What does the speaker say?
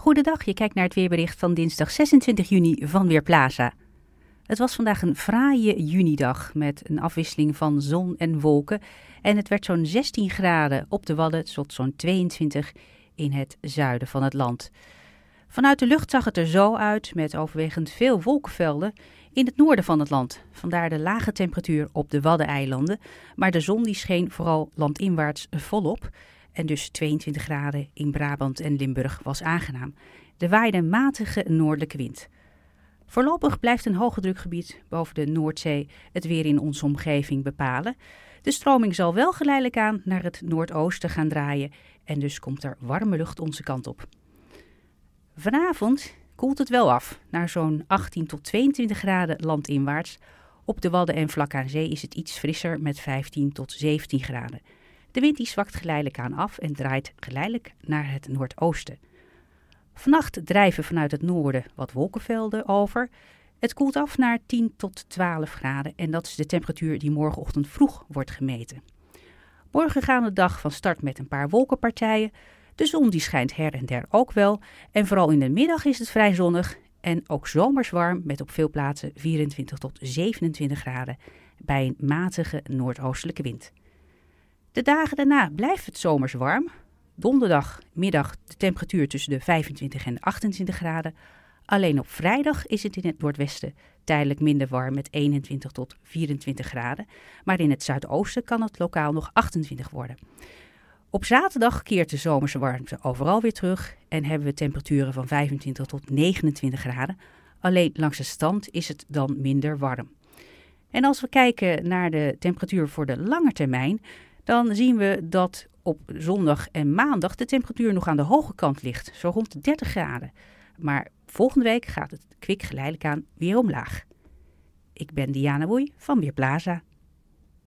Goedendag, je kijkt naar het weerbericht van dinsdag 26 juni van Weerplaza. Het was vandaag een fraaie junidag met een afwisseling van zon en wolken. En het werd zo'n 16 graden op de Wadden tot zo'n 22 in het zuiden van het land. Vanuit de lucht zag het er zo uit met overwegend veel wolkenvelden in het noorden van het land. Vandaar de lage temperatuur op de Waddeneilanden. Maar de zon die scheen vooral landinwaarts volop. En dus 22 graden in Brabant en Limburg was aangenaam. Er waaide matige noordelijke wind. Voorlopig blijft een hoge drukgebied boven de Noordzee het weer in onze omgeving bepalen. De stroming zal wel geleidelijk aan naar het noordoosten gaan draaien en dus komt er warme lucht onze kant op. Vanavond koelt het wel af naar zo'n 18 tot 22 graden landinwaarts. Op de Wadden en vlak aan zee is het iets frisser met 15 tot 17 graden. De wind die zwakt geleidelijk aan af en draait geleidelijk naar het noordoosten. Vannacht drijven vanuit het noorden wat wolkenvelden over. Het koelt af naar 10 tot 12 graden en dat is de temperatuur die morgenochtend vroeg wordt gemeten. Morgen gaan de dag van start met een paar wolkenpartijen. De zon die schijnt her en der ook wel en vooral in de middag is het vrij zonnig en ook zomers warm met op veel plaatsen 24 tot 27 graden bij een matige noordoostelijke wind. De dagen daarna blijft het zomers warm. Donderdag middag de temperatuur tussen de 25 en 28 graden. Alleen op vrijdag is het in het noordwesten tijdelijk minder warm met 21 tot 24 graden. Maar in het zuidoosten kan het lokaal nog 28 worden. Op zaterdag keert de zomerse warmte overal weer terug en hebben we temperaturen van 25 tot 29 graden. Alleen langs de stand is het dan minder warm. En als we kijken naar de temperatuur voor de lange termijn, dan zien we dat op zondag en maandag de temperatuur nog aan de hoge kant ligt, zo rond de 30 graden. Maar volgende week gaat het kwik geleidelijk aan weer omlaag. Ik ben Diana Woei van Weerplaza.